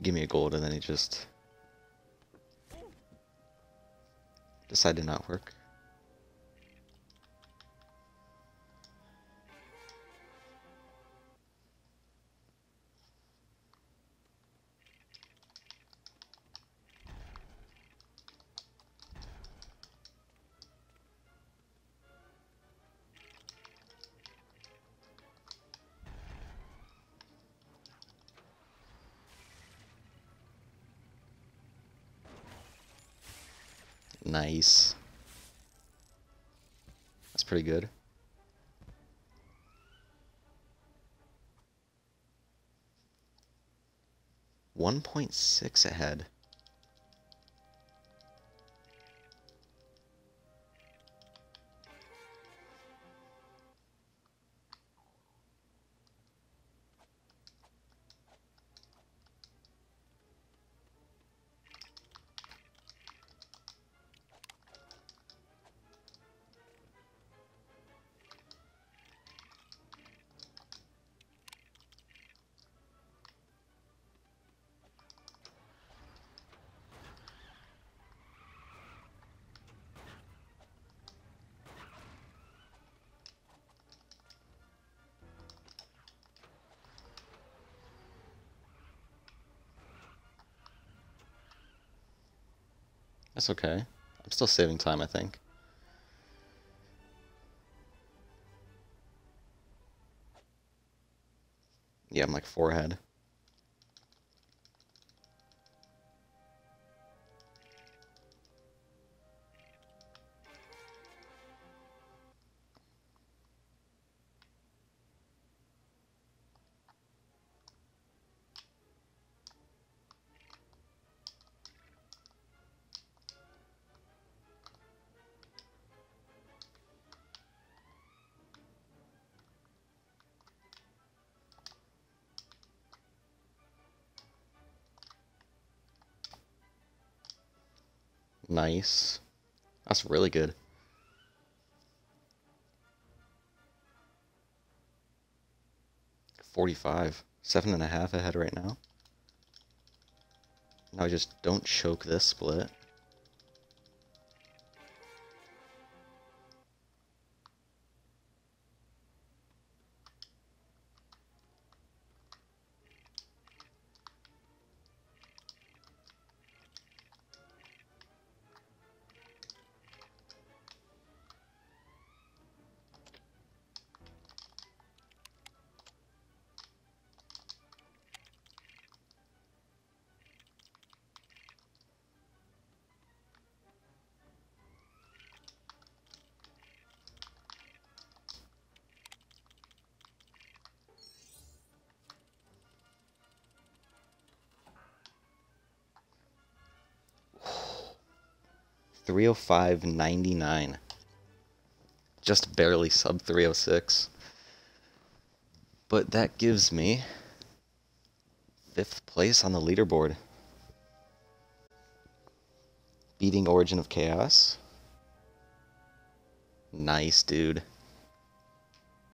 He gave me a gold and then he just decided to not work. Nice. That's pretty good. One point six ahead. That's okay. I'm still saving time, I think. Yeah, I'm like four ahead. Nice. That's really good. Forty-five. Seven and a half ahead right now. Now I just don't choke this split. Three oh five ninety nine. Just barely sub 306. But that gives me fifth place on the leaderboard. Beating Origin of Chaos. Nice, dude.